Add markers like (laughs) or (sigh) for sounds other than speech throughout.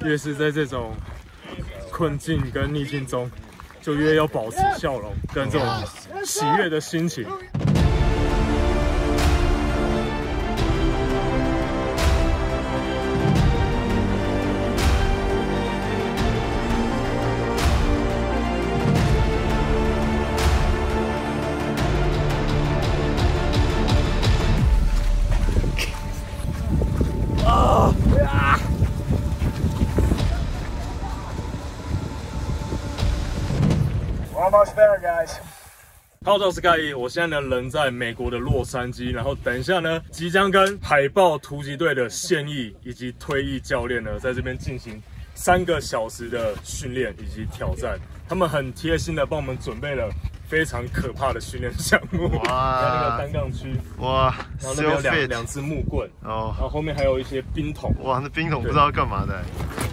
越是在这种困境跟逆境中，就越要保持笑容跟这种喜悦的心情。Almost there, guys. Hello，我是盖伊，我现在呢人在美国的洛杉矶，然后等一下呢即将跟海豹突击队的现役以及退役教练呢在这边进行三个小时的训练以及挑战，他们很贴心的帮我们准备了非常可怕的训练项目，哇，那个单杠区，哇，然后那边有两两只木棍，哦，然后后面还有一些冰桶，哇，那冰桶不知道干嘛的，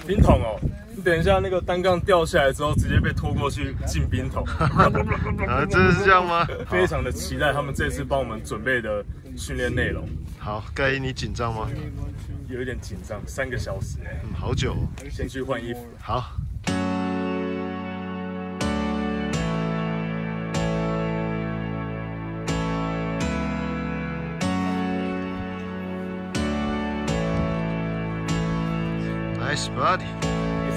冰桶哦。等一下，那个单杠掉下来之后，直接被拖过去进冰桶。(laughs) 啊，真的是这样吗？(laughs) 非常的期待他们这次帮我们准备的训练内容。好，盖伊，你紧张吗？有一点紧张，三个小时嗯，好久。先去换衣服。好。Nice body.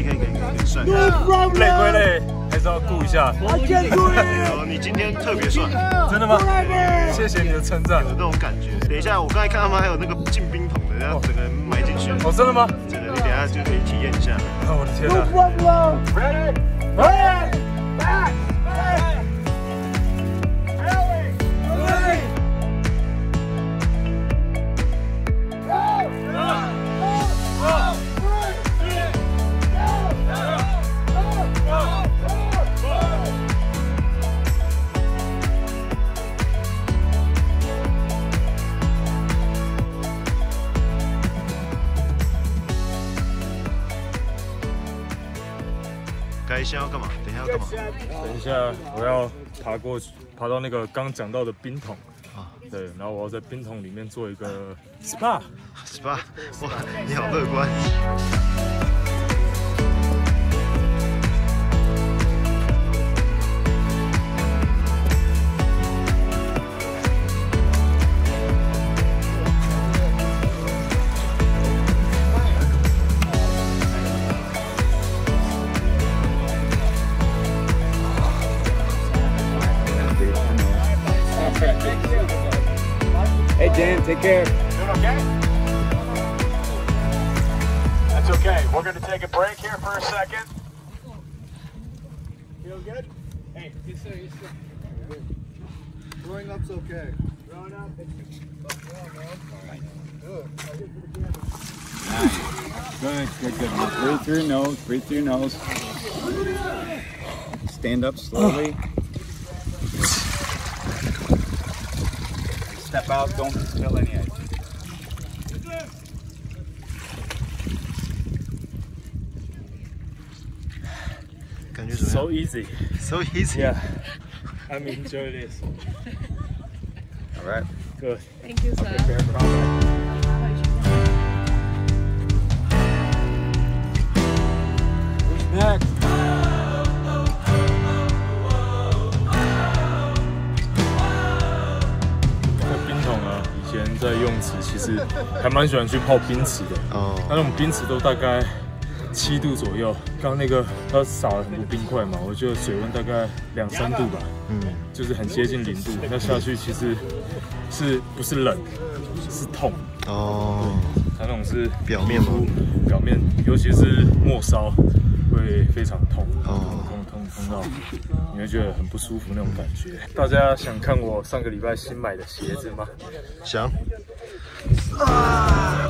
以可以可以可以帅。累归累，还是要顾一下。你今天特别帅，真的吗？谢谢你的称赞，有那种感觉。等一下，我刚才看他们还有那个进冰桶的，然后整个人埋进去。哦，真的吗？真的，你等下就可以体验一下。我的天哪！等一下我要爬过去，爬到那个刚讲到的冰桶。啊，对，然后我要在冰桶里面做一个 (laughs) SPA，SPA，哇，你好乐观。Dan, take care. Doing okay? That's okay. We're going to take a break here for a second. Feel good? Hey, yes sir, yes sir. Growing up's okay. Growing up, it's Good. Nice. Good, good, good. Breathe through your nose, breathe through your nose. Stand up slowly. Step out, don't spill any ice. So easy. So easy. Yeah. I'm enjoying this. All right. Good. Thank you, sir. Next. 前在用池其实还蛮喜欢去泡冰池的。哦，那种冰池都大概七度左右。刚刚那个它撒了很多冰块嘛，我觉得水温大概两三度吧，嗯，就是很接近零度。那下去其实是不是冷，是痛。哦，它那种是表面吗表面，尤其是末梢会非常痛，哦痛痛痛痛到你会觉得很不舒服那种感觉。大家想看我上个礼拜新买的鞋子吗？想。等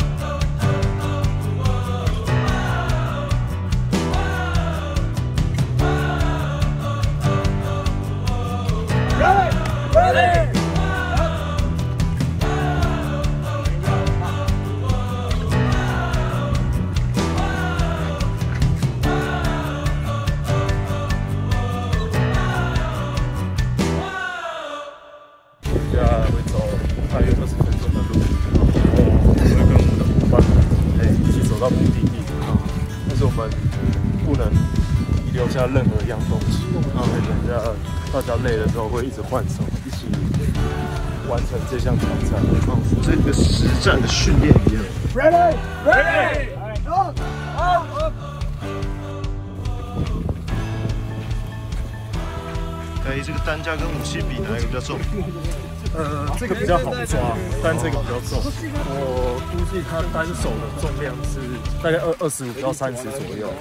下任何一样东西，然后等下大家累的时候会一直换手，一起完成这项挑战。这个实战的训练一样。Ready? Ready? Up! Up! Up! 哎，这个担架跟武器比哪一个比较重？呃，这个比较好抓，但这个比较重。我估计它单手的重量是大概二二十五到三十左右。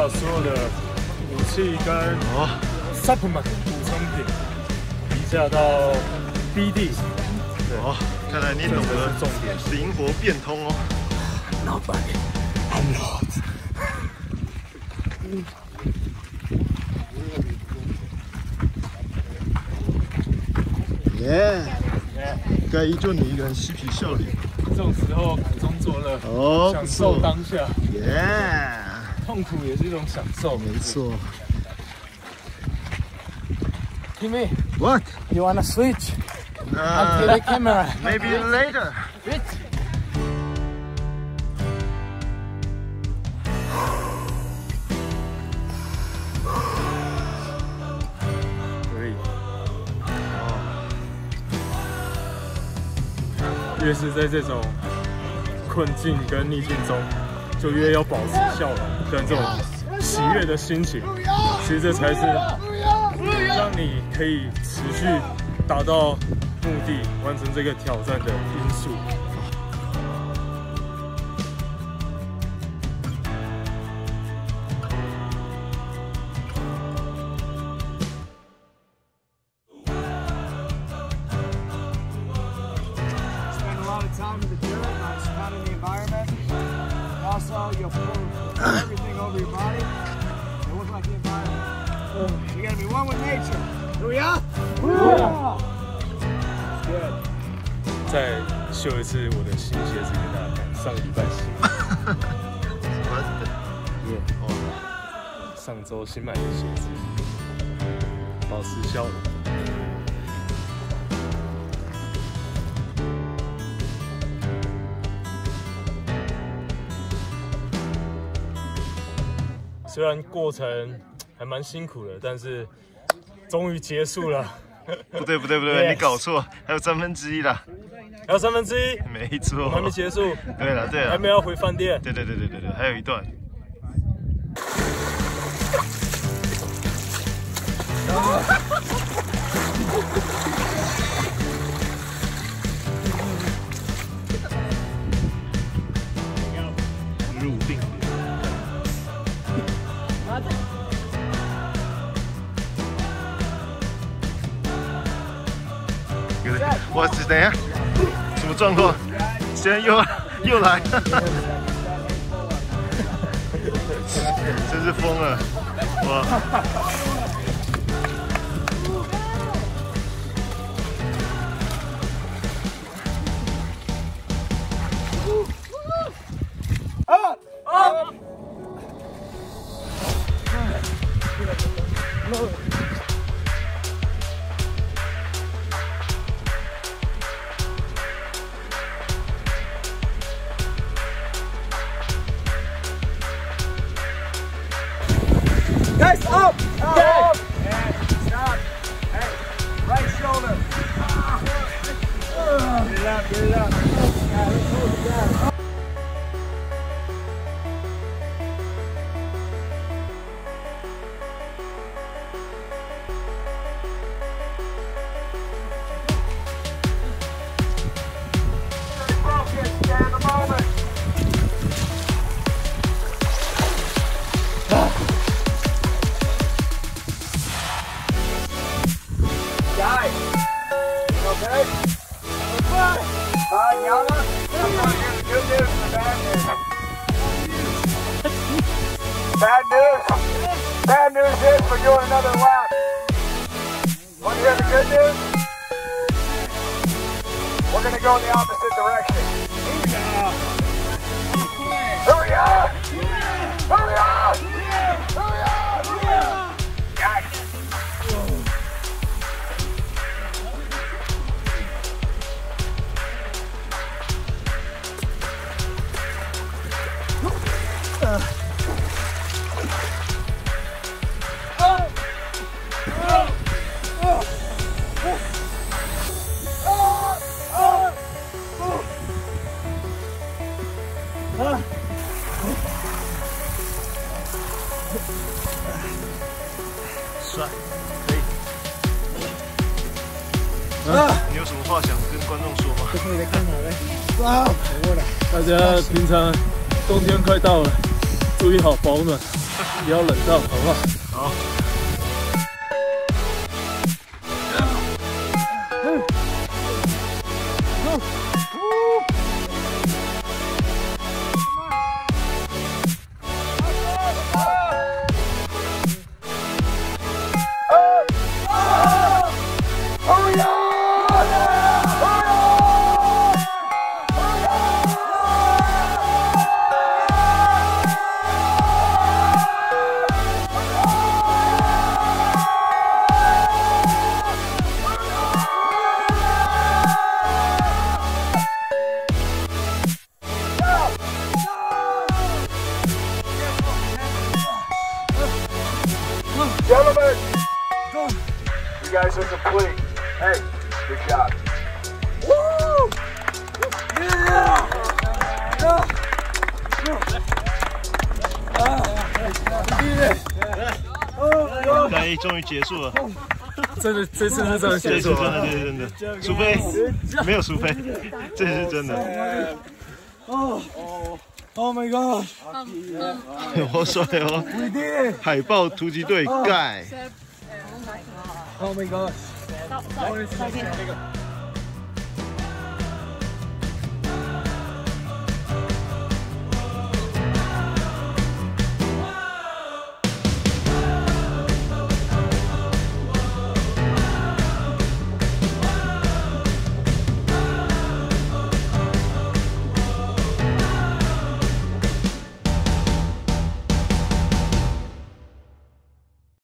把所有的武器跟哦，supplement 补充品移下到 B 地。对，哦，看来你懂这得是重点。灵活变通哦。Nobody, I'm not. 耶！该依就你一个人嬉皮笑脸。这种时候苦中作乐，哦，享。受当下，耶！痛苦也是一种享受。没错。Timmy, What? you wanna switch? I'll Uh, take the camera. maybe later. Great. 越是在这种困境跟逆境中，就越要保持笑容跟这种喜悦的心情其实这才是让你可以持续达到目的完成这个挑战的因素。And also, you'll pull everything over your body. It looks like the environment. You gotta be one with nature. Here we are. Good. 再秀一次我的新鞋子给大家看，上礼拜新，What? 上周新买的鞋子，保持笑容。虽然过程还蛮辛苦的，但是终于结束了，(laughs) 不对不对不对，你搞错，还有三分之一啦。还有三分之一，没错。还没结束，对了对了，还没有回饭店。对对对对对对，还有一段。我，现在又又来，(laughs) 真是疯了，哇。Up! We're gonna go in the opposite direction. Hurry 平常冬天快到了，注意好保暖，不要冷到，好不好？好。终于结束了，(laughs) 真的，这次是真的这次真的，这是真的，除非 (laughs) 没有除非，(laughs) 这是真的，Oh my god, 好帅哦!海豹突击队盖。Oh my god.